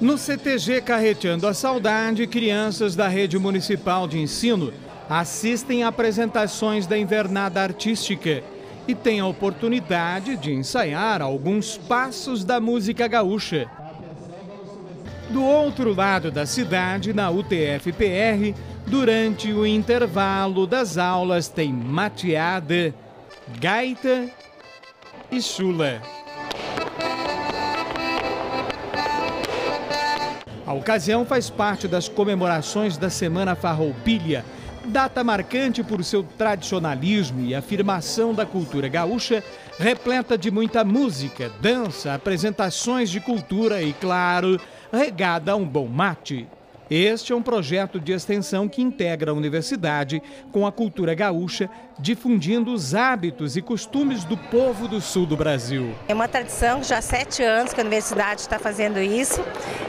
No CTG Carreteando a Saudade, crianças da Rede Municipal de Ensino assistem a apresentações da invernada artística e têm a oportunidade de ensaiar alguns passos da música gaúcha. Do outro lado da cidade, na UTF-PR, durante o intervalo das aulas tem mateada, gaita e chula. A ocasião faz parte das comemorações da Semana Farroupilha, data marcante por seu tradicionalismo e afirmação da cultura gaúcha, repleta de muita música, dança, apresentações de cultura e, claro, regada a um bom mate. Este é um projeto de extensão que integra a universidade com a cultura gaúcha, difundindo os hábitos e costumes do povo do sul do Brasil. É uma tradição, já há sete anos que a universidade está fazendo isso.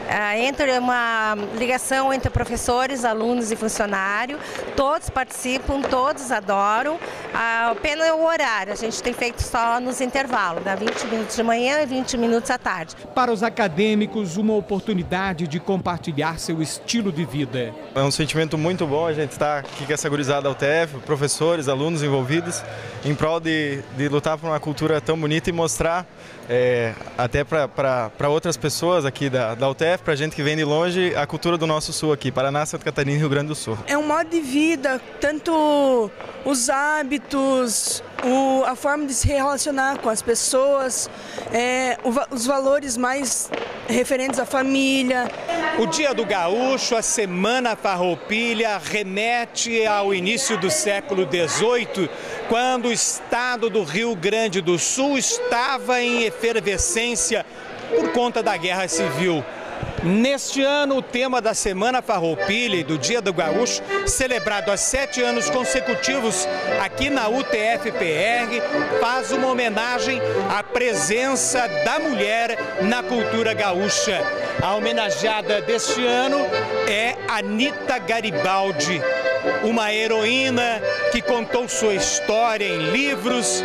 Ah, entre uma ligação entre professores, alunos e funcionário. Todos participam, todos adoram. A pena é o horário, a gente tem feito só nos intervalos, dá 20 minutos de manhã e 20 minutos à tarde. Para os acadêmicos, uma oportunidade de compartilhar seu estilo de vida. É um sentimento muito bom a gente estar aqui com essa gurizada da UTF, professores, alunos envolvidos, em prol de, de lutar por uma cultura tão bonita e mostrar é, até para outras pessoas aqui da, da UTF, para gente que vem de longe, a cultura do nosso sul aqui, Paraná, Santa Catarina e Rio Grande do Sul. É um modo de vida, tanto os hábitos, o, a forma de se relacionar com as pessoas, é, o, os valores mais referentes à família. O Dia do Gaúcho, a Semana Farroupilha, remete ao início do século XVIII, quando o estado do Rio Grande do Sul estava em efervescência por conta da Guerra Civil. Neste ano, o tema da Semana Farroupilha e do Dia do Gaúcho, celebrado há sete anos consecutivos aqui na UTF-PR, faz uma homenagem à presença da mulher na cultura gaúcha. A homenageada deste ano é Anita Garibaldi, uma heroína que contou sua história em livros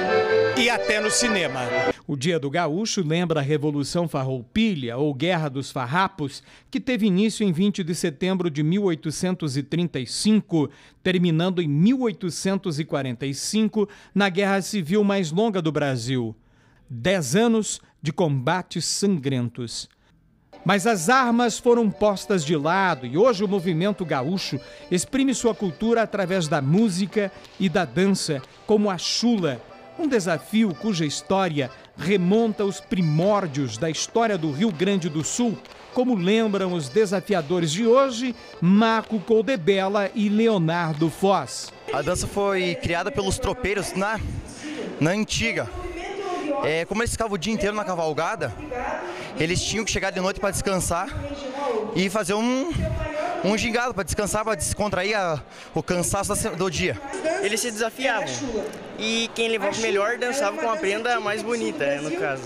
e até no cinema. O Dia do Gaúcho lembra a Revolução Farroupilha, ou Guerra dos Farrapos, que teve início em 20 de setembro de 1835, terminando em 1845, na Guerra Civil mais longa do Brasil. Dez anos de combates sangrentos. Mas as armas foram postas de lado e hoje o movimento gaúcho exprime sua cultura através da música e da dança, como a chula, um desafio cuja história remonta aos primórdios da história do Rio Grande do Sul, como lembram os desafiadores de hoje, Marco Coldebella e Leonardo Foz. A dança foi criada pelos tropeiros na, na antiga. É, como eles ficavam o dia inteiro na cavalgada, eles tinham que chegar de noite para descansar e fazer um, um gingado para descansar, para descontrair a, o cansaço do dia. Eles se desafiavam e quem levava melhor dançava com a prenda mais bonita, né, no caso.